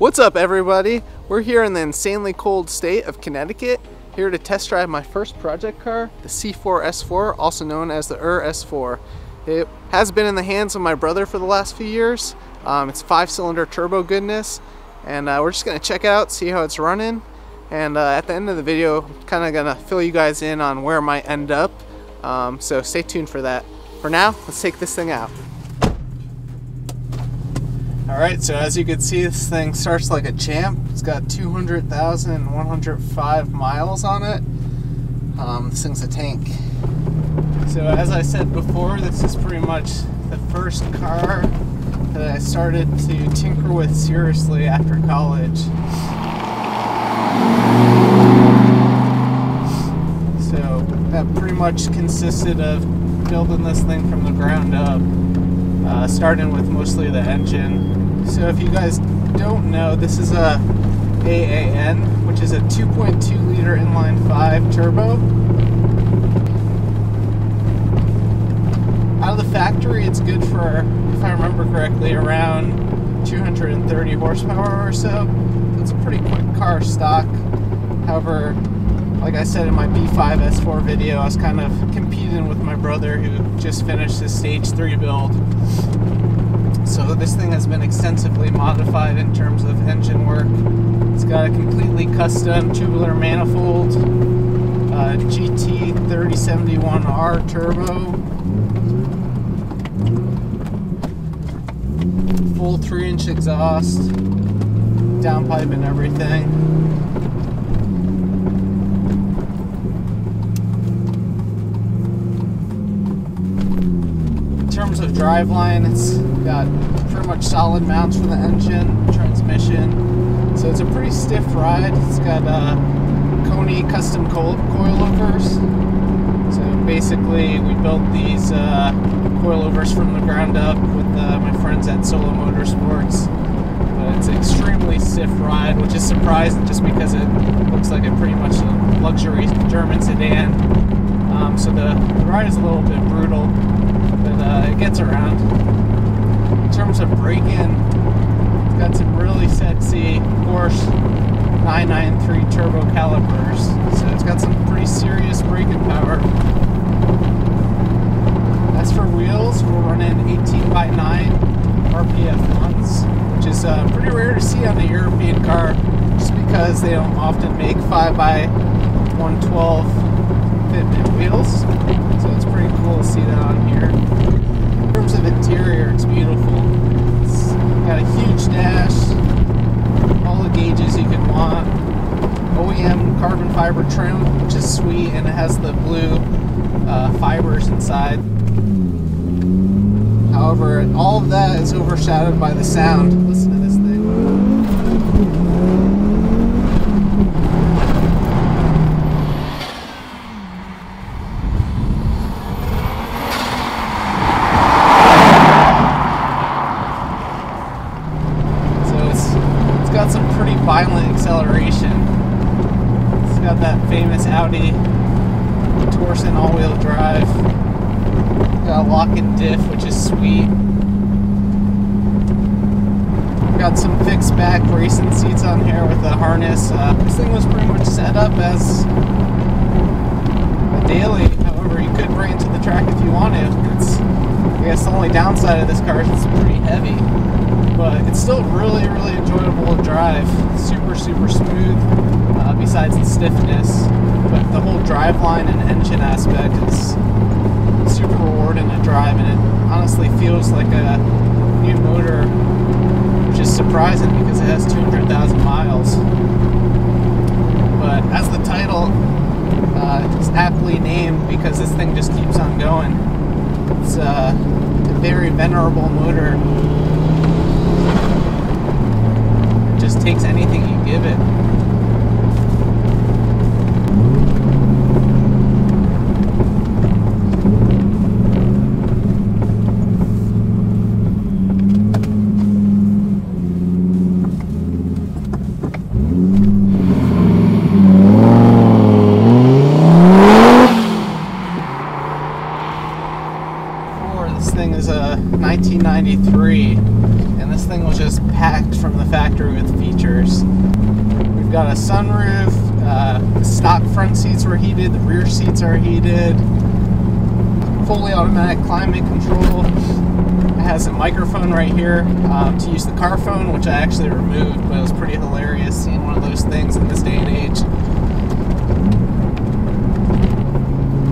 What's up everybody? We're here in the insanely cold state of Connecticut, here to test drive my first project car, the C4 S4, also known as the ER S4. It has been in the hands of my brother for the last few years. Um, it's five cylinder turbo goodness, and uh, we're just gonna check it out, see how it's running, and uh, at the end of the video, kind of gonna fill you guys in on where it might end up. Um, so stay tuned for that. For now, let's take this thing out. Alright, so as you can see, this thing starts like a champ. It's got 200,105 miles on it. Um, this thing's a tank. So as I said before, this is pretty much the first car that I started to tinker with seriously after college. So that pretty much consisted of building this thing from the ground up. Uh, starting with mostly the engine. So if you guys don't know, this is a AAN, which is a 2.2 liter inline 5 turbo. Out of the factory, it's good for, if I remember correctly, around 230 horsepower or so. It's a pretty quick car stock. However, like I said in my B5 S4 video, I was kind of competing with my brother who just finished his stage 3 build. So this thing has been extensively modified in terms of engine work. It's got a completely custom tubular manifold, uh, GT3071R turbo, full 3 inch exhaust, downpipe and everything. Terms of driveline, it's got pretty much solid mounts for the engine, transmission. So it's a pretty stiff ride. It's got uh, Koni custom coilovers. So basically, we built these uh, coilovers from the ground up with uh, my friends at Solo Motorsports. But it's an extremely stiff ride, which is surprising just because it looks like a pretty much a luxury German sedan. Um, so the, the ride is a little bit brutal uh, it gets around. In terms of braking, it's got some really sexy Porsche 993 turbo calipers, so it's got some pretty serious braking power. As for wheels, we're running 18 by 9 RPF ones, which is uh, pretty rare to see on a European car, just because they don't often make 5 by 112 fitment wheels. So it's pretty cool to see that on here. In terms of interior, it's beautiful. It's got a huge dash, all the gauges you could want. OEM carbon fiber trim, which is sweet, and it has the blue uh, fibers inside. However, all of that is overshadowed by the sound. Listen to this thing. got some pretty violent acceleration. It's got that famous Audi Torsen all-wheel drive. Got a lock and diff, which is sweet. Got some fixed back racing seats on here with a harness. Uh, this thing was pretty much set up as a daily. However, you could bring it to the track if you wanted. It's, I guess the only downside of this car is it's pretty heavy but it's still really, really enjoyable to drive. Super, super smooth, uh, besides the stiffness. But the whole driveline and engine aspect is super rewarding to drive, and it honestly feels like a new motor, which is surprising because it has 200,000 miles. But as the title uh, is aptly named, because this thing just keeps on going, it's uh, a very venerable motor It just takes anything you give it. This thing is a 1993 and this thing was just packed from the factory with features. We've got a sunroof. Uh, the stock front seats were heated. The rear seats are heated. Fully automatic climate control. It has a microphone right here um, to use the car phone, which I actually removed, but it was pretty hilarious seeing one of those things in this day and age.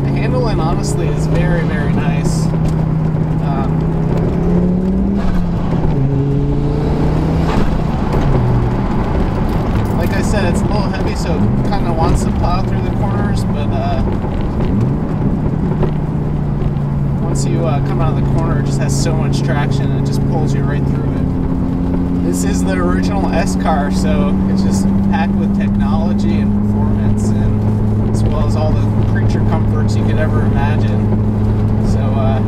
The handling, honestly, is very, very nice. Um, like I said, it's a little heavy, so it kind of wants to plow through the corners, but uh, once you uh, come out of the corner, just has so much traction, it just pulls you right through it. This is the original S car, so it's just packed with technology and performance, and as well as all the creature comforts you could ever imagine. So uh,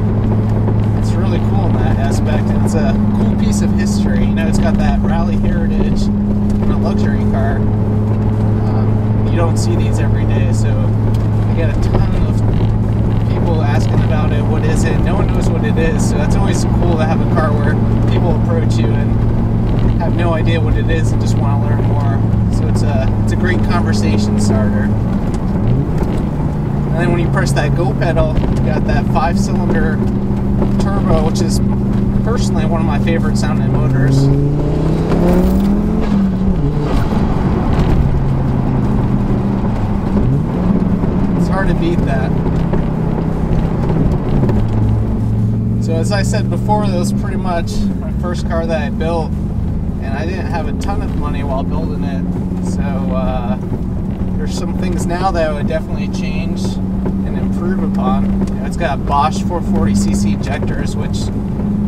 it's really cool in that aspect, and it's a cool piece of history. You know, it's got that rally heritage in a luxury car. Um, you don't see these every day, so I got a ton of people asking about it. What is it? No one knows what it is, so that's always cool to have a car where people approach you and have no idea what it is and just want to learn more. So it's a it's a great conversation starter. And then when you press that go pedal, you got that five cylinder turbo, which is personally one of my favorite sounding motors. It's hard to beat that. So as I said before, that was pretty much my first car that I built, and I didn't have a ton of money while building it. So uh, there's some things now that I would definitely change and improve upon. You know, it's got Bosch 440cc injectors, which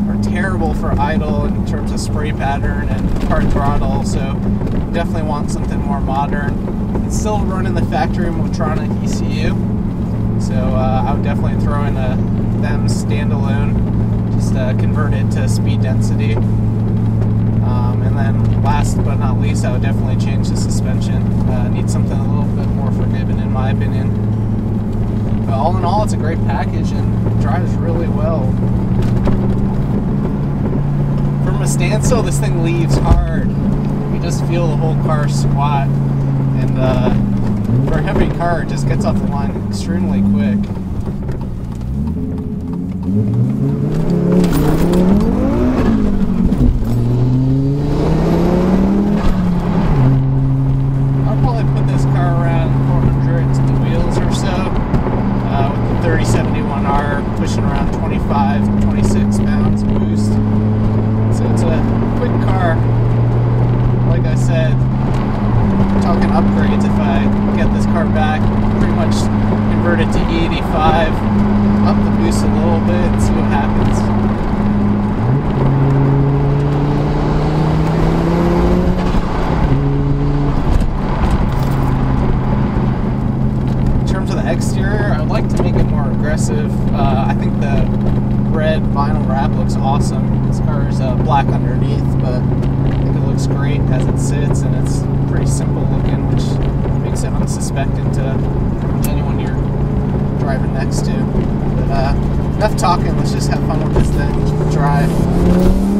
are terrible for idle in terms of spray pattern and hard throttle. So definitely want something more modern. It's still running the factory Motronic ECU, so uh, I would definitely throw in a AEM standalone, uh, convert it to speed density. Um, and then last but not least, I would definitely change the suspension. Uh, need something a little bit more forgiving, in my opinion. But all in all, it's a great package and drives really well. From a standstill, this thing leaves hard. You just feel the whole car squat, and uh, for a heavy car, it just gets off the line extremely quick. Upgrades if I get this car back, pretty much convert it to E85, up the boost a little bit see what happens. In terms of the exterior, I'd like to make it more aggressive. Uh, I think the red vinyl wrap looks awesome. This car is uh, black underneath, but I think it looks great as it sits, and it's pretty simple looking, which makes it unsuspecting to anyone you're to. But uh, enough talking. Let's just have fun with this thing. Drive.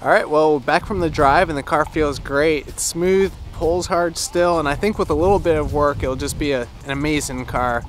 Alright, well we're back from the drive and the car feels great. It's smooth, pulls hard still, and I think with a little bit of work it'll just be a, an amazing car.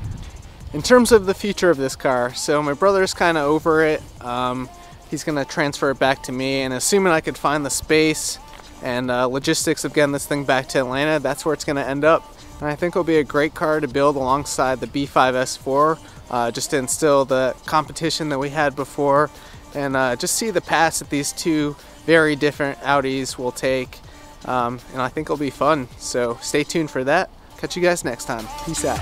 In terms of the future of this car, so my brother's kind of over it. Um, he's going to transfer it back to me, and assuming I could find the space and uh, logistics of getting this thing back to Atlanta, that's where it's going to end up. And I think it'll be a great car to build alongside the B5 S4, uh, just to instill the competition that we had before, and uh, just see the pass that these two very different Audis will take. Um, and I think it'll be fun. So stay tuned for that. Catch you guys next time. Peace out.